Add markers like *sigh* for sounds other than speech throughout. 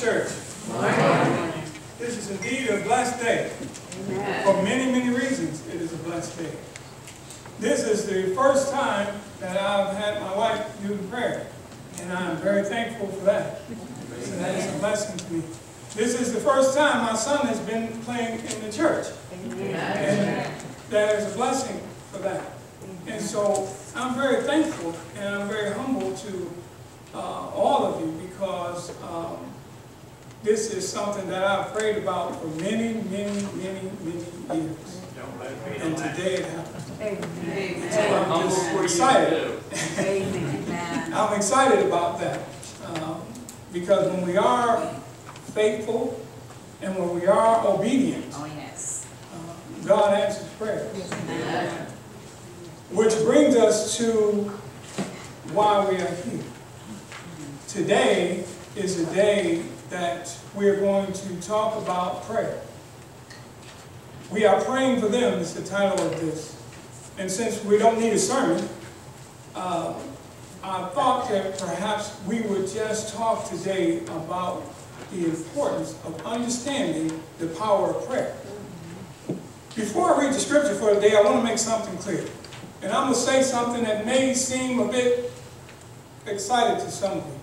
church. This is indeed a blessed day. For many, many reasons, it is a blessed day. This is the first time that I've had my wife do the prayer, and I'm very thankful for that. So that is a blessing to me. This is the first time my son has been playing in the church. And that is a blessing for that. And so I'm very thankful and I'm very humble to uh, all of you because um, this is something that I've prayed about for many, many, many, many years. And today it happened. Amen. So I'm just excited. Amen. I'm excited about that. um, Because when we are faithful and when we are obedient, Oh, yes. uh, God answers prayer. Amen. Which brings us to why we are here. Today is a day that we're going to talk about prayer. We are praying for them is the title of this. And since we don't need a sermon, uh, I thought that perhaps we would just talk today about the importance of understanding the power of prayer. Before I read the scripture for the day, I want to make something clear. And I'm going to say something that may seem a bit excited to some of you.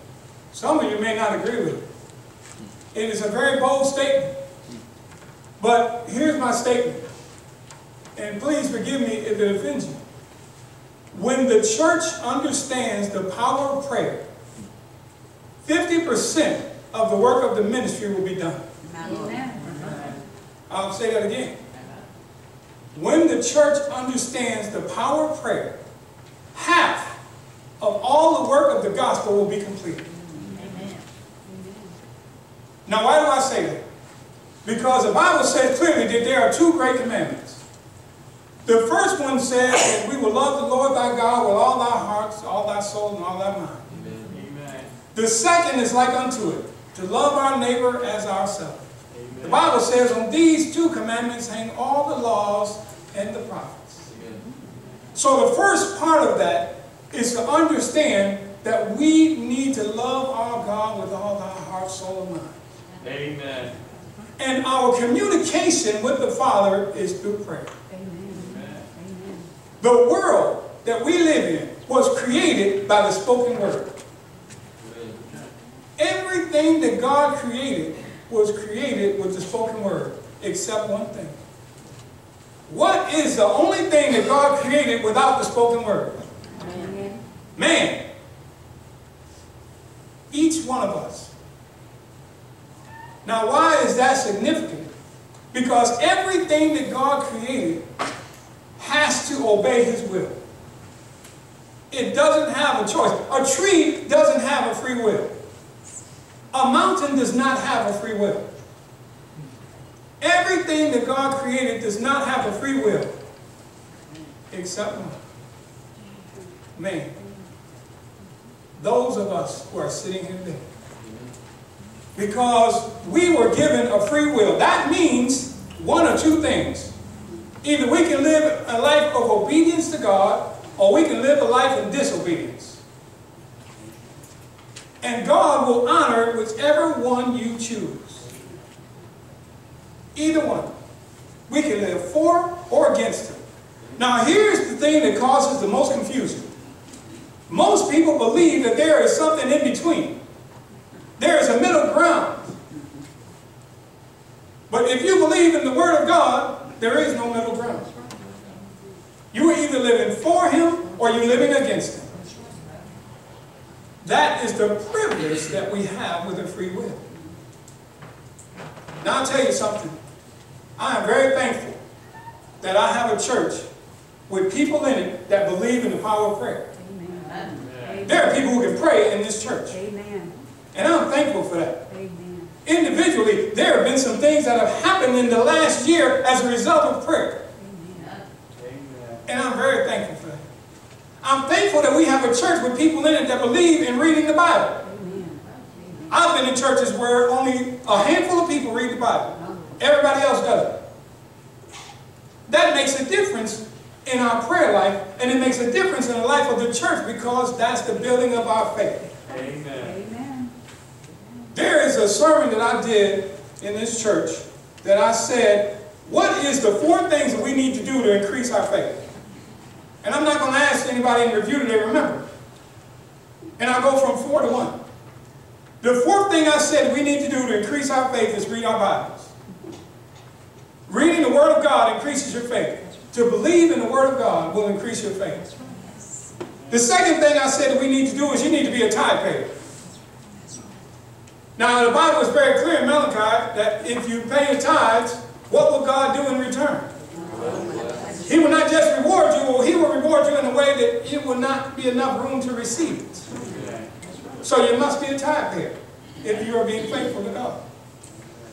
Some of you may not agree with it. It is a very bold statement. But here's my statement. And please forgive me if it offends you. When the church understands the power of prayer, 50% of the work of the ministry will be done. Amen. I'll say that again. When the church understands the power of prayer, half of all the work of the gospel will be completed. Amen. Now, why do I say that? Because the Bible says clearly that there are two great commandments. The first one says that we will love the Lord thy God with all thy hearts, all thy soul, and all thy mind. The second is like unto it, to love our neighbor as ourselves. The Bible says on these two commandments hang all the laws and the prophets. So the first part of that is to understand that we need to love our God with all our heart, soul, and mind. Amen. And our communication with the Father is through prayer. Amen. The world that we live in was created by the spoken word. Everything that God created was created with the spoken word, except one thing. What is the only thing that God created without the spoken word? Amen. Man. Each one of us. Now, why is that significant? Because everything that God created has to obey His will. It doesn't have a choice. A tree doesn't have a free will. A mountain does not have a free will. Everything that God created does not have a free will, except. Man. Those of us who are sitting here today. Because we were given a free will. That means one or two things. Either we can live a life of obedience to God, or we can live a life of disobedience. And God will honor whichever one you choose. Either one. We can live for or against Him. Now here's the thing that causes the most confusion. Most people believe that there is something in between. There is a middle ground. But if you believe in the Word of God, there is no middle ground. You are either living for Him or you're living against Him. That is the privilege that we have with a free will. Now I'll tell you something. I am very thankful that I have a church with people in it that believe in the power of prayer. Amen. There are people who can pray in this church. Amen. And I'm thankful for that. Amen. Individually, there have been some things that have happened in the last year as a result of prayer. Amen. And I'm very thankful for that. I'm thankful that we have a church with people in it that believe in reading the Bible. Amen. I've been in churches where only a handful of people read the Bible. Everybody else doesn't. That makes a difference in our prayer life, and it makes a difference in the life of the church because that's the building of our faith. Amen. There is a sermon that I did in this church that I said, what is the four things that we need to do to increase our faith? And I'm not going to ask anybody in review they remember. And I go from four to one. The fourth thing I said we need to do to increase our faith is read our Bibles. Reading the Word of God increases your faith. To believe in the Word of God will increase your faith. The second thing I said that we need to do is you need to be a tithe payer. Now, the Bible is very clear in Malachi that if you pay your tithes, what will God do in return? He will not just reward you, or He will reward you in a way that it will not be enough room to receive it. So you must be a tithe payer if you are being faithful to God.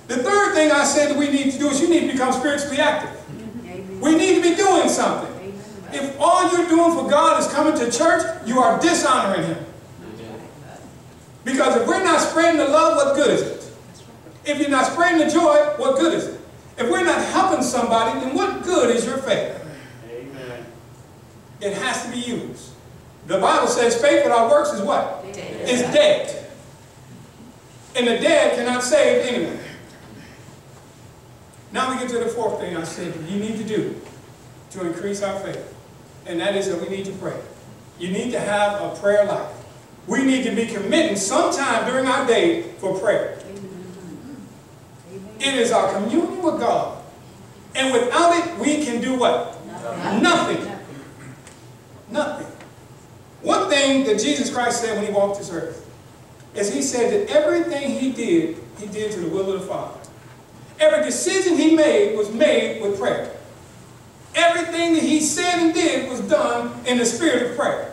The third thing I said that we need to do is you need to become spiritually active. We need to be doing something. If all you're doing for God is coming to church, you are dishonoring Him. Because if we're not spreading the love, what good is it? If you're not spreading the joy, what good is it? If we're not helping somebody, then what good is your faith? Amen. It has to be used. The Bible says faith without works is what? Is dead. And the dead cannot save anyone. Now we get to the fourth thing I said you need to do to increase our faith. And that is that we need to pray. You need to have a prayer life. We need to be committing sometime during our day for prayer. It is our communion with God. And without it, we can do what? Nothing. Nothing. One thing that Jesus Christ said when he walked this earth is he said that everything he did, he did to the will of the Father. Every decision he made was made with prayer. Everything that he said and did was done in the spirit of prayer.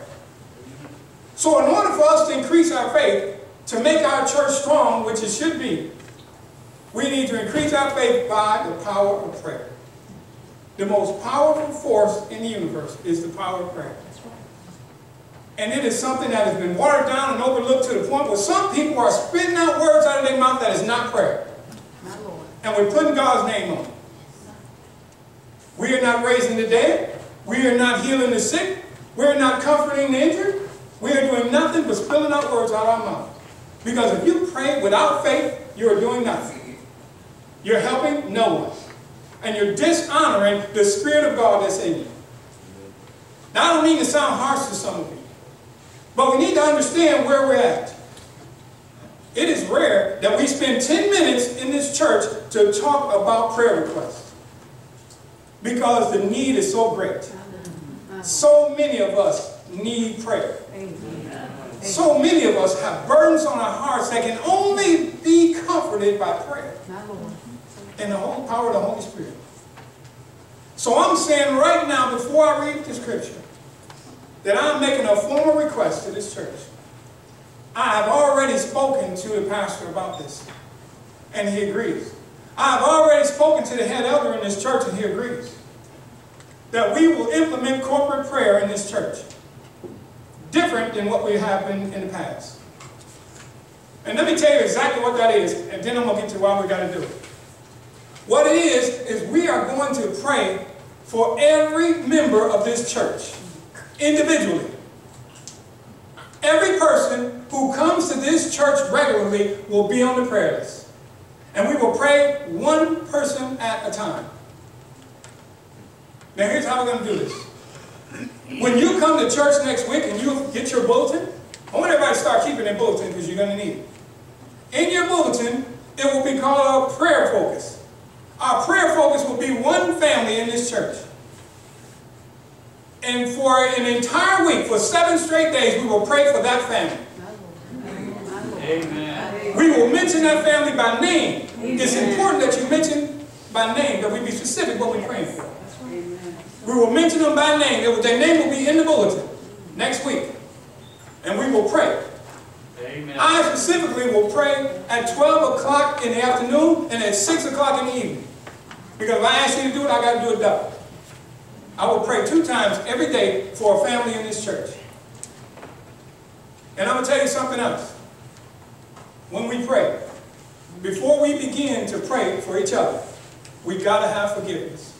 So in order for us to increase our faith, to make our church strong, which it should be, we need to increase our faith by the power of prayer. The most powerful force in the universe is the power of prayer. And it is something that has been watered down and overlooked to the point where some people are spitting out words out of their mouth that is not prayer. And we're putting God's name on it. We are not raising the dead. We are not healing the sick. We are not comforting the injured. We are doing nothing but spilling out words out of our mouth. Because if you pray without faith, you are doing nothing. You're helping no one. And you're dishonoring the Spirit of God that's in you. Now, I don't mean to sound harsh to some of you. But we need to understand where we're at. It is rare that we spend 10 minutes in this church to talk about prayer requests. Because the need is so great. So many of us need prayer. So many of us have burdens on our hearts that can only be comforted by prayer and the whole power of the Holy Spirit. So I'm saying right now, before I read the scripture, that I'm making a formal request to this church. I have already spoken to the pastor about this, and he agrees. I have already spoken to the head elder in this church, and he agrees. That we will implement corporate prayer in this church. Different than what we have been in the past. And let me tell you exactly what that is, and then I'm going to get to why we got to do it. What it is, is we are going to pray for every member of this church, individually. Every person who comes to this church regularly will be on the prayer list. And we will pray one person at a time. Now here's how we're going to do this. When you come to church next week and you get your bulletin, I want everybody to start keeping their bulletin because you're going to need it. In your bulletin, it will be called a prayer focus. Our prayer focus will be one family in this church. And for an entire week, for seven straight days, we will pray for that family. Amen. We will mention that family by name. It's important that you mention by name, that we be specific what we're praying for. We will mention them by name. Their name will be in the bulletin next week. And we will pray. Amen. I specifically will pray at 12 o'clock in the afternoon and at 6 o'clock in the evening. Because if I ask you to do it, I got to do it double. I will pray two times every day for a family in this church. And I'm going to tell you something else. When we pray, before we begin to pray for each other, we've got to have forgiveness.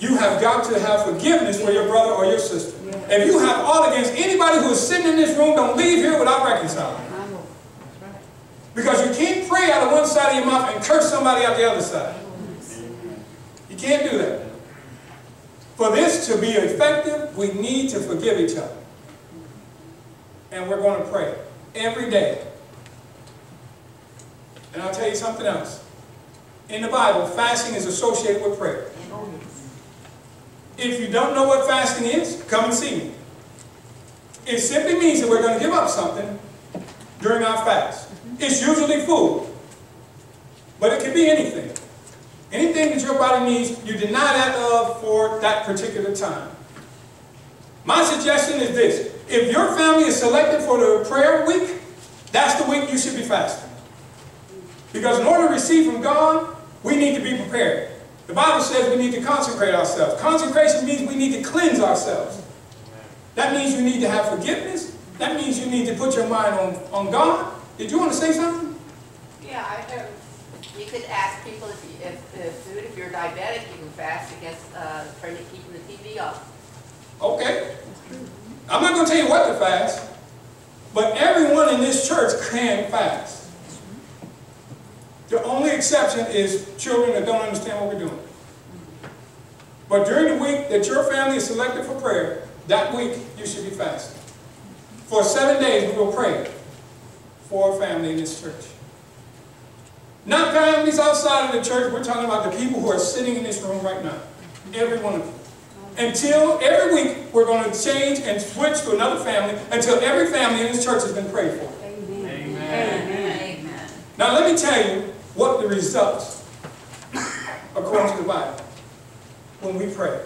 You have got to have forgiveness for your brother or your sister. If you have aught against anybody who is sitting in this room, don't leave here without reconciling. Because you can't pray out of one side of your mouth and curse somebody out the other side. You can't do that. For this to be effective, we need to forgive each other. And we're going to pray every day. And I'll tell you something else. In the Bible, fasting is associated with prayer. If you don't know what fasting is, come and see me. It simply means that we're going to give up something during our fast. It's usually food, but it can be anything. Anything that your body needs, you deny that of for that particular time. My suggestion is this. If your family is selected for the prayer week, that's the week you should be fasting. Because in order to receive from God, we need to be prepared. The Bible says we need to consecrate ourselves. Consecration means we need to cleanse ourselves. That means you need to have forgiveness. That means you need to put your mind on, on God. Did you want to say something? Yeah, I know. You could ask people if, you, if, if food, if you're diabetic, you can fast against, uh, trying to keep the TV off. Okay. I'm not going to tell you what to fast, but everyone in this church can fast. The only exception is children that don't understand what we're doing. But during the week that your family is selected for prayer, that week you should be fasting. For seven days we will pray for a family in this church. Not families outside of the church, we're talking about the people who are sitting in this room right now. Every one of them. Until every week we're going to change and switch to another family until every family in this church has been prayed for. Amen. Amen. Now, Now let me tell you what the results, according to the Bible, when we pray.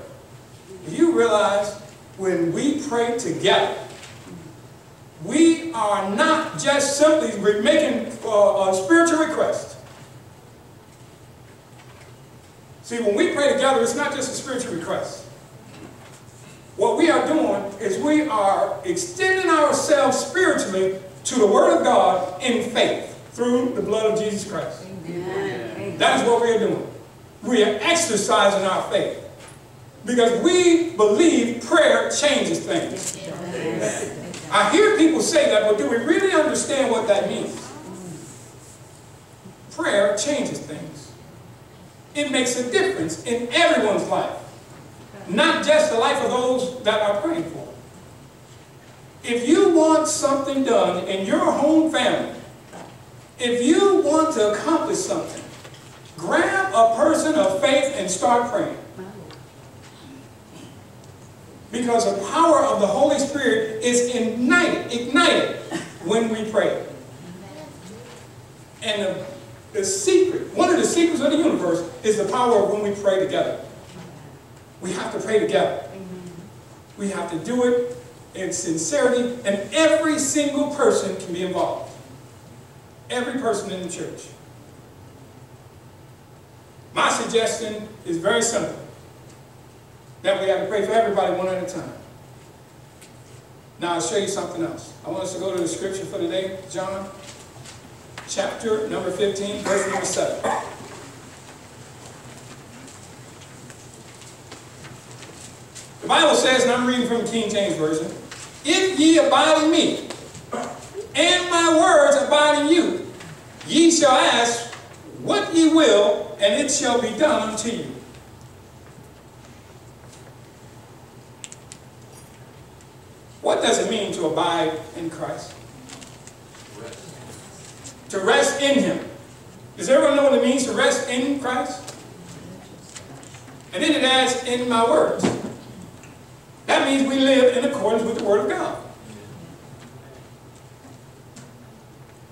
Do you realize when we pray together, we are not just simply making uh, a spiritual request. See, when we pray together, it's not just a spiritual request. What we are doing is we are extending ourselves spiritually to the Word of God in faith through the blood of Jesus Christ. Amen. That is what we are doing. We are exercising our faith. Because we believe prayer changes things. I hear people say that, but do we really understand what that means? Prayer changes things. It makes a difference in everyone's life. Not just the life of those that are praying for. If you want something done in your home family, if you want to accomplish something, grab a person of faith and start praying. Because the power of the Holy Spirit is ignited, ignited when we pray. And the, the secret, one of the secrets of the universe is the power of when we pray together. We have to pray together. We have to do it in sincerity, and every single person can be involved. Every person in the church. My suggestion is very simple. That we have to pray for everybody one at a time. Now I'll show you something else. I want us to go to the scripture for today, John, chapter number 15, verse number 7. The Bible says, and I'm reading from the King James Version, If ye abide in me, and my words abide in you, ye shall ask what ye will, and it shall be done unto you. What does it mean to abide in Christ? To rest in Him. Does everyone know what it means to rest in Christ? And then it adds, in my words. That means we live in accordance with the Word of God.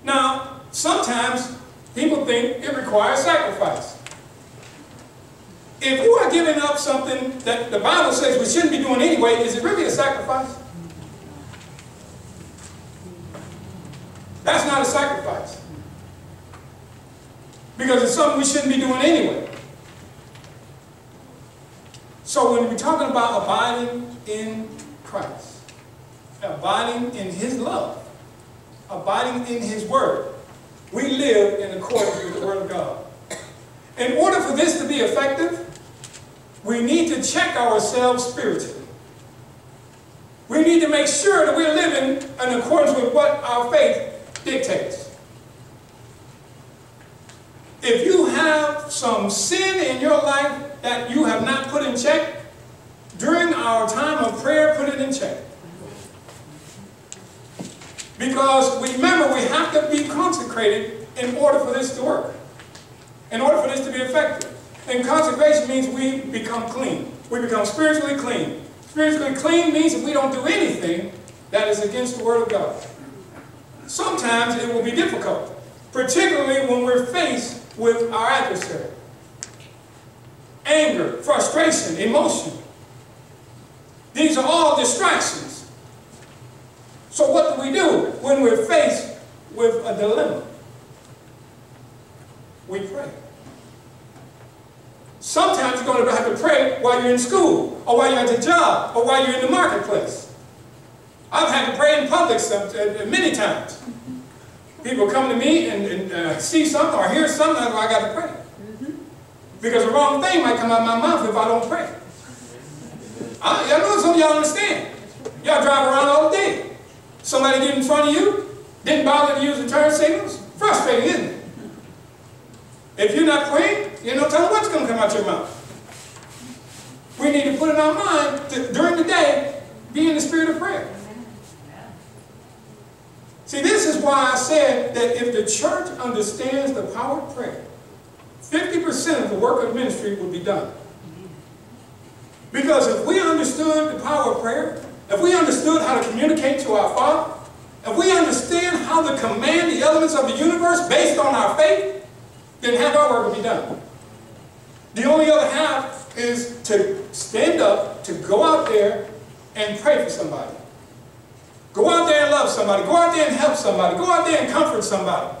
Now, sometimes people think it requires sacrifice. If you are giving up something that the Bible says we shouldn't be doing anyway, is it really a sacrifice? That's not a sacrifice. Because it's something we shouldn't be doing anyway. So when we're talking about abiding in Christ, abiding in His love, abiding in His Word, we live in accordance with the Word of God. In order for this to be effective, we need to check ourselves spiritually. We need to make sure that we're living in accordance with what our faith dictates. If you have some sin in your life that you have not put in check, during our time of prayer, put it in check. Because remember, we have to be consecrated in order for this to work. In order for this to be effective. And consecration means we become clean. We become spiritually clean. Spiritually clean means that we don't do anything that is against the Word of God. Sometimes it will be difficult, particularly when we're faced with our adversary. Anger, frustration, emotion. These are all distractions. So what do we do when we're faced with a dilemma? We pray. Sometimes you're going to have to pray while you're in school, or while you're at the job, or while you're in the marketplace. I've had to pray in public some, uh, many times. People come to me and, and uh, see something or hear something, I got to pray. Because the wrong thing might come out of my mouth if I don't pray. I, I know some of y'all understand. Y'all drive around all day. Somebody get in front of you, didn't bother to use the turn signals. Frustrating, isn't it? If you're not praying, you know, tell what's going to come out your mouth. We need to put in our mind to, during the day, be in the spirit of prayer. See, this is why I said that if the church understands the power of prayer, 50% of the work of ministry will be done. Because if we understood the power of prayer, if we understood how to communicate to our Father, if we understand how to command the elements of the universe based on our faith, then half our work will be done. The only other half is to stand up, to go out there and pray for somebody. Go out there and love somebody. Go out there and help somebody. Go out there and comfort somebody.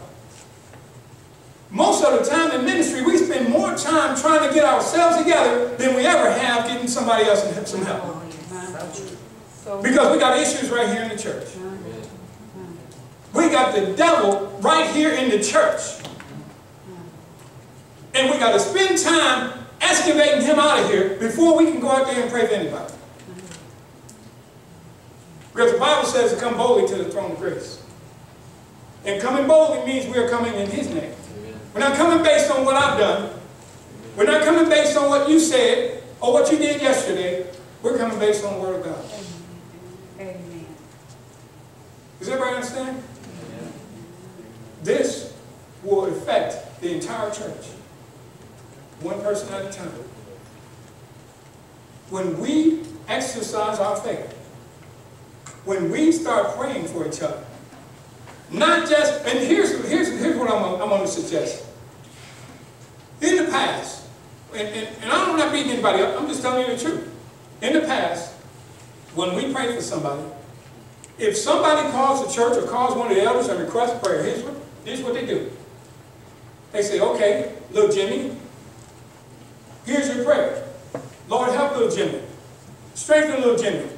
Most of the time in ministry, we spend more time trying to get ourselves together than we ever have getting somebody else some help. Because we got issues right here in the church. We got the devil right here in the church. And we got to spend time excavating him out of here before we can go out there and pray for anybody. Because the Bible says to come boldly to the throne of grace. And coming boldly means we are coming in his name. We're not coming based on what I've done. We're not coming based on what you said or what you did yesterday. We're coming based on the Word of God. Amen. Does everybody understand? This will affect the entire church. One person at a time. When we exercise our faith, when we start praying for each other, not just, and here's, here's, here's what I'm, I'm going to suggest. In the past, and, and, and I'm not beating anybody up, I'm just telling you the truth. In the past, when we pray for somebody, if somebody calls the church or calls one of the elders and requests prayer, here's what, here's what they do. They say, okay, little Jimmy, here's your prayer. Lord, help little Jimmy. Strengthen little Jimmy.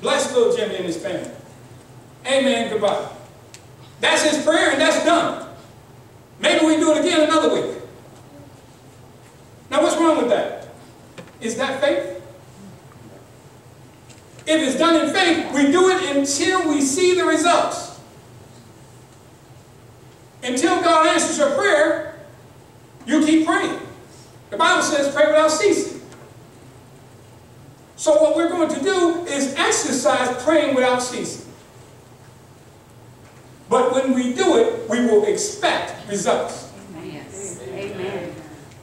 Bless little Jimmy and his family. Amen, goodbye. That's his prayer and that's done. Maybe we do it again another week. Now what's wrong with that? Is that faith? If it's done in faith, we do it until we see the results. Until God answers your prayer, you keep praying. The Bible says pray without ceasing. So what we're going to do is exercise praying without ceasing. But when we do it, we will expect results. Yes. Amen.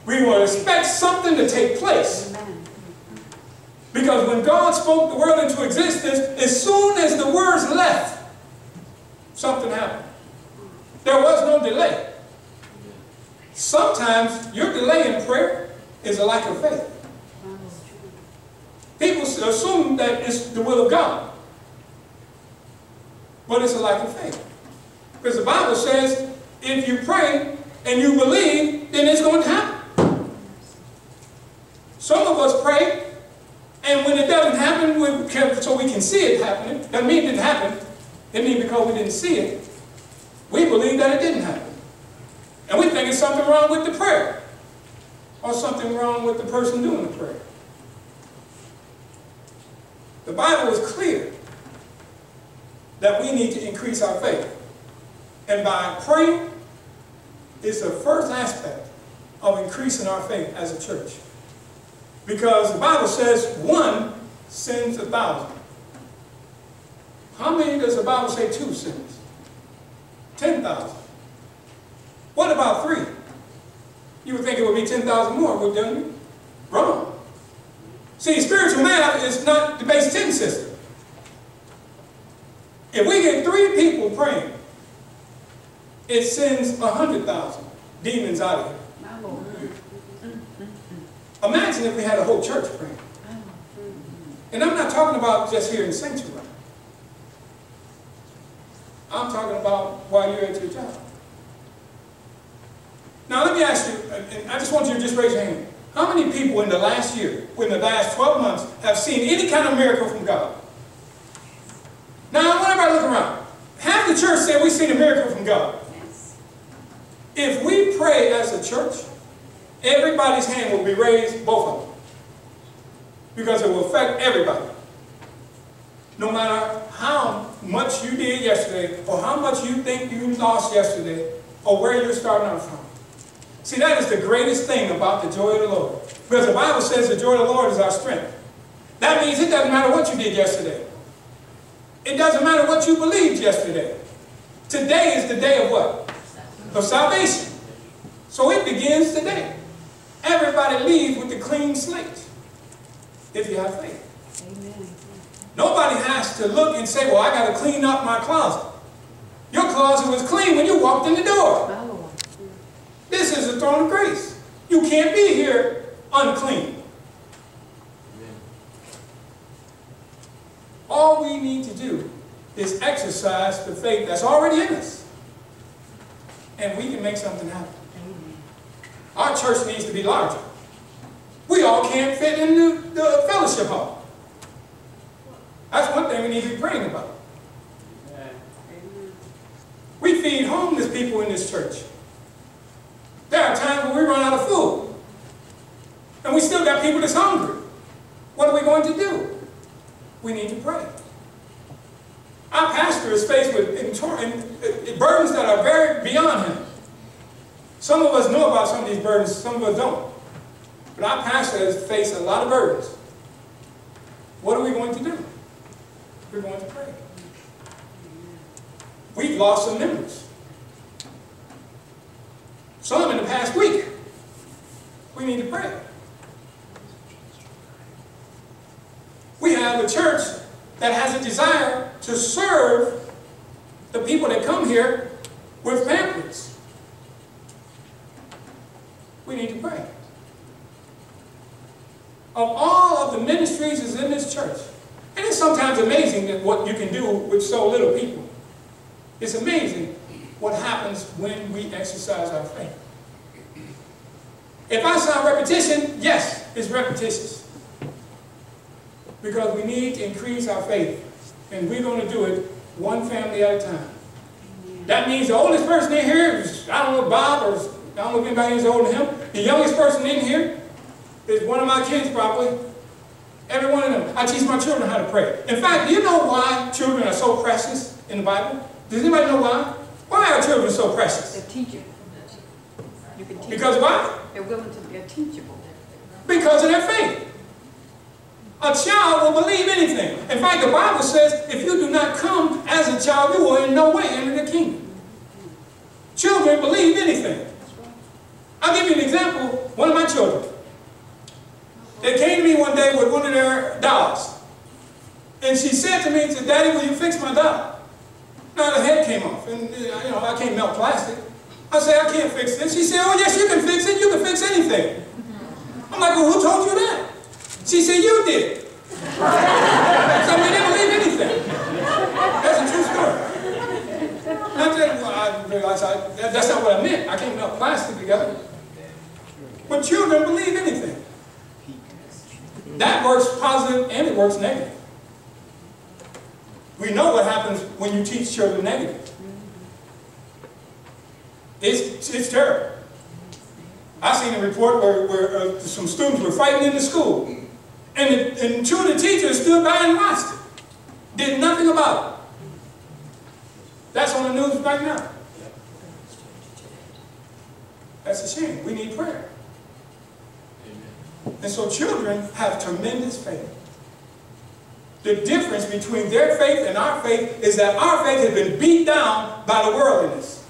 We will expect something to take place. Because when God spoke the world into existence, as soon as the words left, something happened. There was no delay. Sometimes your delay in prayer is a lack of faith. People assume that it's the will of God. But it's a lack of faith. Because the Bible says, if you pray and you believe, then it's going to happen. Some of us pray, and when it doesn't happen, we can, so we can see it happening, doesn't mean it didn't happen. It means because we didn't see it, we believe that it didn't happen. And we think it's something wrong with the prayer. Or something wrong with the person doing the prayer. The Bible is clear that we need to increase our faith. And by praying, is the first aspect of increasing our faith as a church. Because the Bible says one sins a thousand. How many does the Bible say two sins? Ten thousand. What about three? You would think it would be ten thousand more, wouldn't you? Wrong. See, spiritual math is not the base 10 system. If we get three people praying, it sends 100,000 demons out of here. Imagine if we had a whole church praying. And I'm not talking about just here in Sanctuary. I'm talking about while you're at your job. Now let me ask you, and I just want you to just raise your hand. How many people in the last year, in the last 12 months, have seen any kind of miracle from God? Now whenever I want everybody look around. Half the church said we've seen a miracle from God. Yes. If we pray as a church, everybody's hand will be raised, both of them. Because it will affect everybody. No matter how much you did yesterday, or how much you think you lost yesterday, or where you're starting out from. See, that is the greatest thing about the joy of the Lord. Because the Bible says the joy of the Lord is our strength. That means it doesn't matter what you did yesterday. It doesn't matter what you believed yesterday. Today is the day of what? Of salvation. So it begins today. Everybody leaves with a clean slate. If you have faith. Amen. Nobody has to look and say, well, I got to clean up my closet. Your closet was clean when you walked in the door. This is the throne of grace. You can't be here unclean. All we need to do is exercise the faith that's already in us. And we can make something happen. Amen. Our church needs to be larger. We all can't fit in the, the fellowship hall. That's one thing we need to be praying about. Amen. Amen. We feed homeless people in this church. There are times when we run out of food. And we still got people that's hungry. What are we going to do? We need to pray. Our pastor is faced with in- uh, burdens that are very beyond him. Some of us know about some of these burdens, some of us don't. But our pastor has faced a lot of burdens. What are we going to do? We're going to pray. We've lost some members. Some in the past week. We need to pray. We have a church that has a desire to serve the people that come here with pamphlets. We need to pray. Of all of the ministries is in this church, and it's sometimes amazing that what you can do with so little people. It's amazing what happens when we exercise our faith. If I sound repetition, yes, it's repetitious. Because we need to increase our faith. And we're going to do it one family at a time. That means the oldest person in here is, I don't know, Bob, or I don't know if anybody is older than him. The youngest person in here is one of my kids probably. Every one of them. I teach my children how to pray. In fact, do you know why children are so precious in the Bible? Does anybody know why? Why are children so precious? They're teachable. You can teach. Because why? They're willing to be teachable. Because of their faith. A child will believe anything. In fact, the Bible says if you do not come as a child, you will in no way enter the kingdom. Children believe anything. I'll give you an example. One of my children. They came to me one day with one of their dolls. And she said to me, she said, Daddy, will you fix my doll? Now the head came off. And uh, you know, I can't melt plastic. I said, I can't fix it. She said, oh yes, you can fix it. You can fix anything. I'm like, well, who told you that? She said, you did. *laughs* so we didn't believe anything. That's a true story. I said, well, I realized I, that, that's not what I meant. I can't melt plastic together. But children believe anything. That works positive and it works negative. We know what happens when you teach children negative. It's, it's terrible. I seen a report where, where uh, some students were fighting in the school. And, the, and two of the teachers stood by and watched it. Did nothing about it. That's on the news right now. That's a shame. We need prayer. Amen. And so children have tremendous faith. The difference between their faith and our faith is that our faith has been beat down by the worldliness.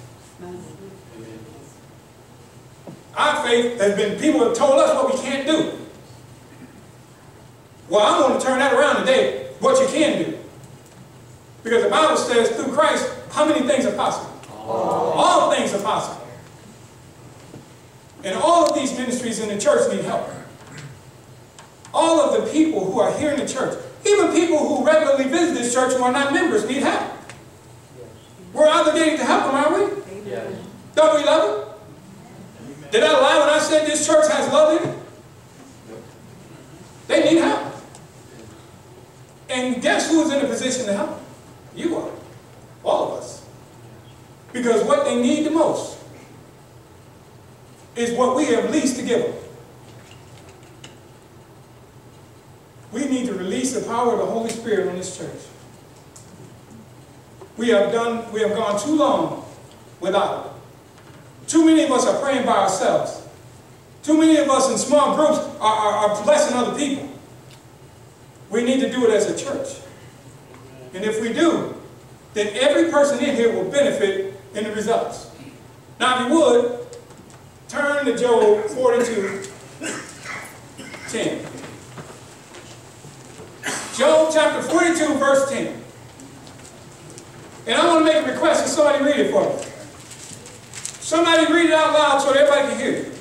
Our faith has been, people have told us what we can't do. Well, I'm going to turn that around today, what you can do. Because the Bible says through Christ, how many things are possible? All things are possible. And all of these ministries in the church need help. All of the people who are here in the church, even people who regularly visit this church who are not members, need help. We're obligated to help them, aren't we? Don't we love them? Did I lie when I said this church has love in it? They need help. And guess who's in a position to help? You are. All of us. Because what they need the most is what we have least to give them. We need to release the power of the Holy Spirit on this church. We have done, we have gone too long without it. Too many of us are praying by ourselves. Too many of us in small groups are, are, are blessing other people. We need to do it as a church. And if we do, then every person in here will benefit in the results. Now, if you would, turn to Job 42, 10. Job chapter 42, verse 10. And I want to make a request that somebody read it for me. Somebody read it out loud so everybody can hear it.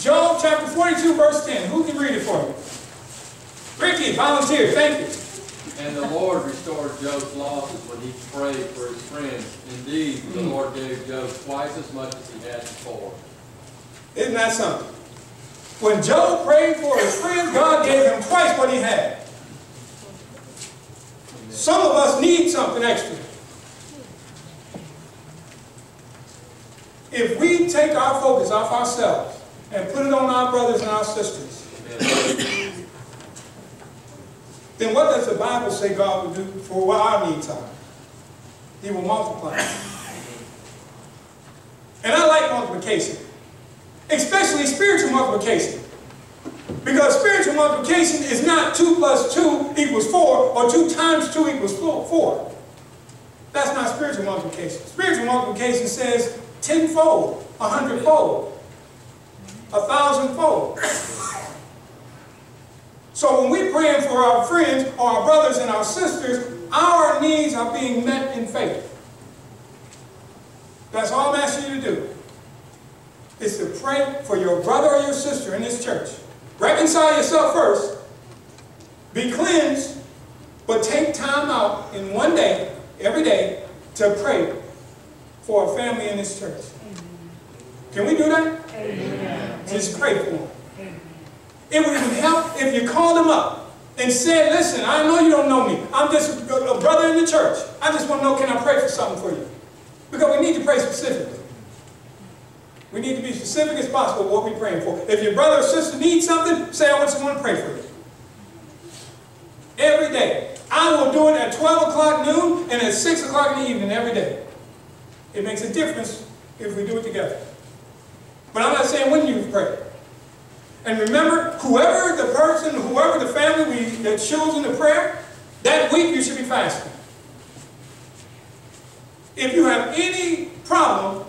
Job chapter 42, verse 10. Who can read it for me? Ricky, volunteer. Thank you. And the Lord restored Job's losses when he prayed for his friends. Indeed, the hmm. Lord gave Job twice as much as he had before. Isn't that something? When Job prayed for his friends, God gave him twice what he had. Some of us need something extra. If we take our focus off ourselves and put it on our brothers and our sisters, then what does the Bible say God will do for what our needs are? He will multiply. And I like multiplication, especially spiritual multiplication. Because spiritual multiplication is not 2 plus 2 equals 4 or 2 times 2 equals 4. That's not spiritual multiplication. Spiritual multiplication says tenfold, a hundredfold, a thousandfold. So when we're praying for our friends or our brothers and our sisters, our needs are being met in faith. That's all I'm asking you to do. Is to pray for your brother or your sister in this church. Reconcile yourself first. Be cleansed. But take time out in one day, every day, to pray for a family in this church. Can we do that? Amen. Just pray for them. It would help if you called them up and said, listen, I know you don't know me. I'm just a a brother in the church. I just want to know, can I pray for something for you? Because we need to pray specifically. We need to be specific as possible what we're praying for. If your brother or sister needs something, say, I want someone to pray for you. Every day. I will do it at 12 o'clock noon and at 6 o'clock in the evening every day. It makes a difference if we do it together. But I'm not saying when you pray. And remember, whoever the person, whoever the family we, that chosen the prayer, that week you should be fasting. If you have any problem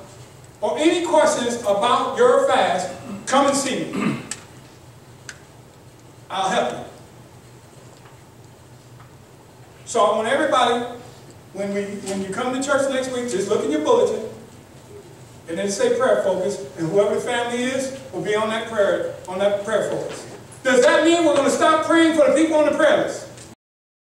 or any questions about your fast, come and see me. I'll help you. So I want everybody, when we when you come to church next week, just look in your bulletin. And then say prayer focus, and whoever the family is will be on that prayer, on that prayer focus. Does that mean we're going to stop praying for the people on the prayer list?